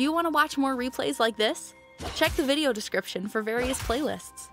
Do you want to watch more replays like this? Check the video description for various playlists.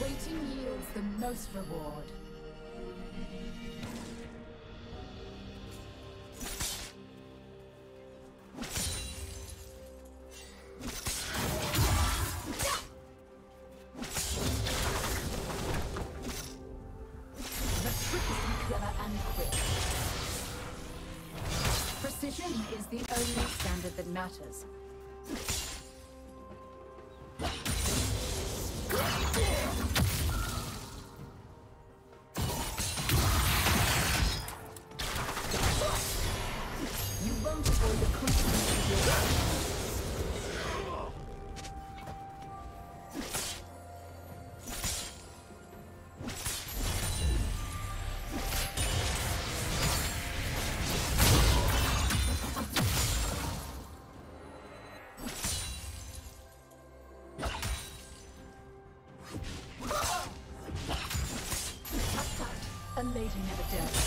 Waiting yields the most reward. Matters. Lady never dares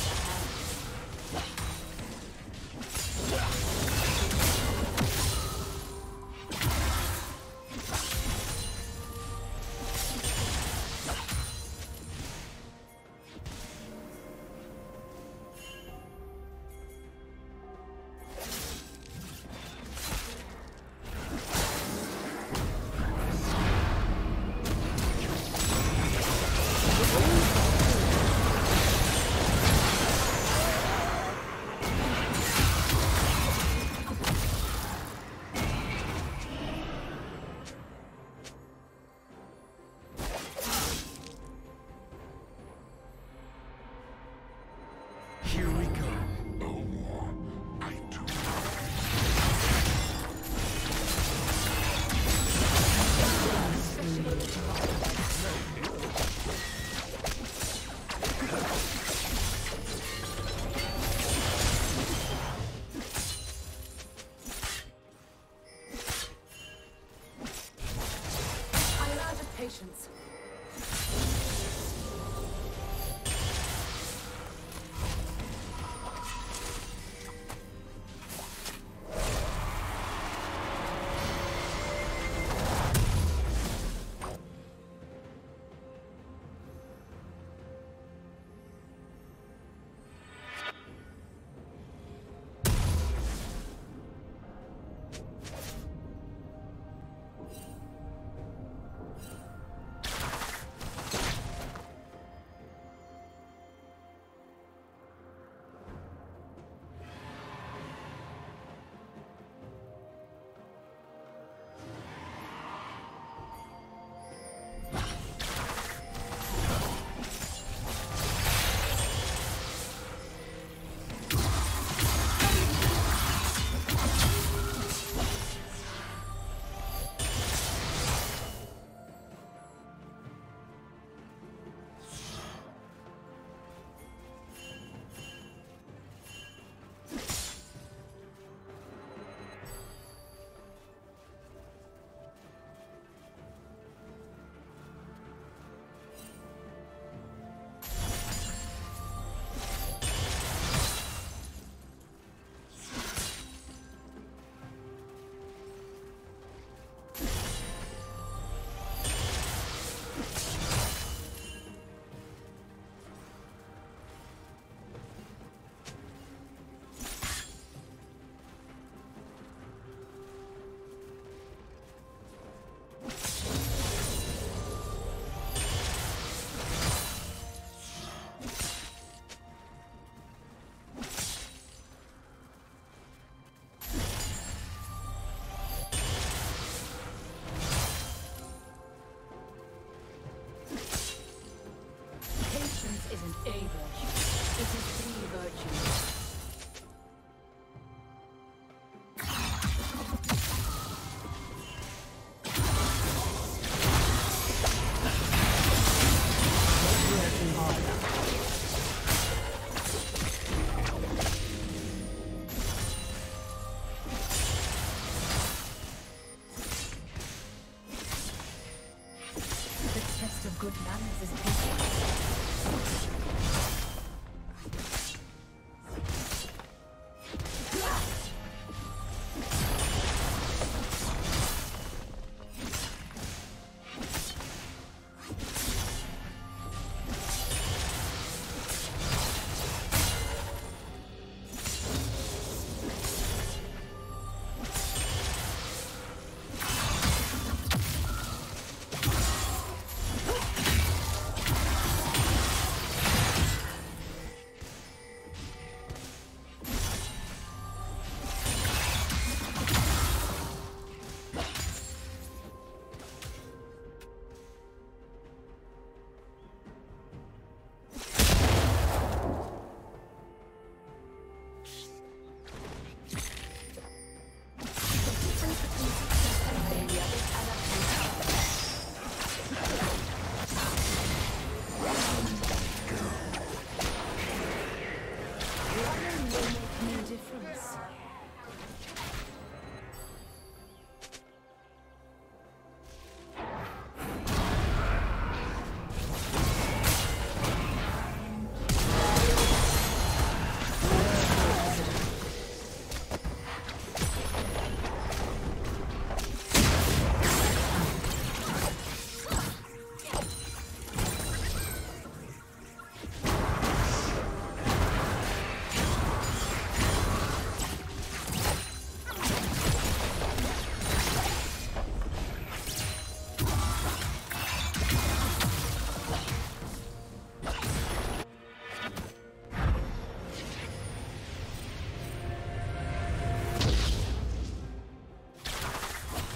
Patience isn't a it is the virtue.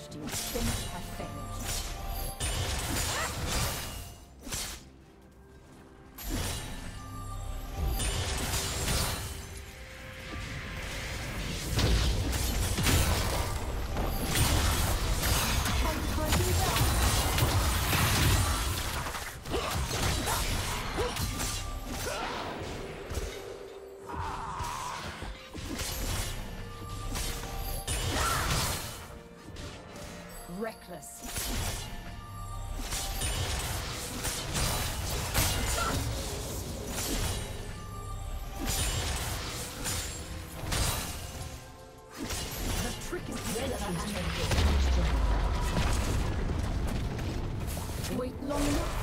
Changed you, Wait long enough.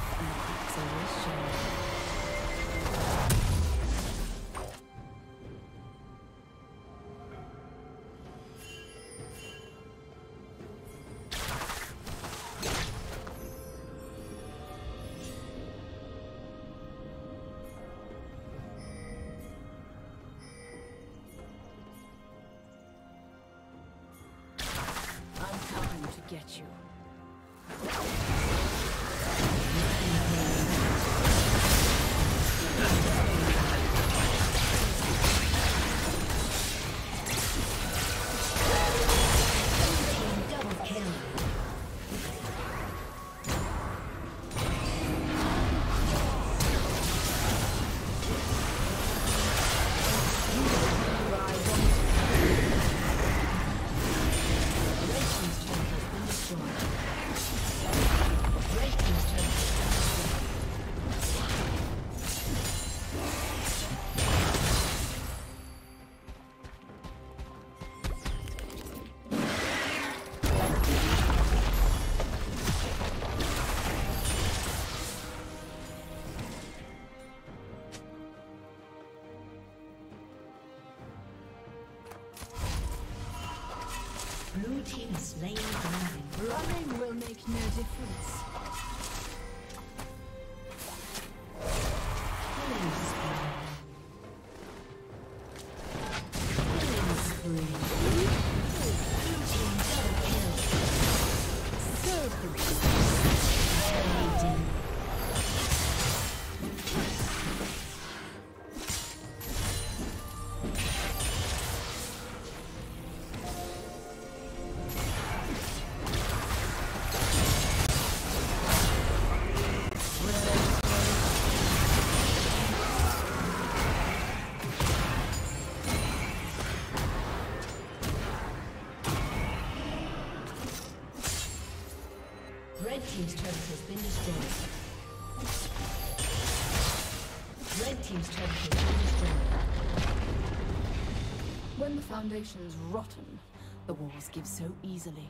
foundation's rotten, the walls give so easily.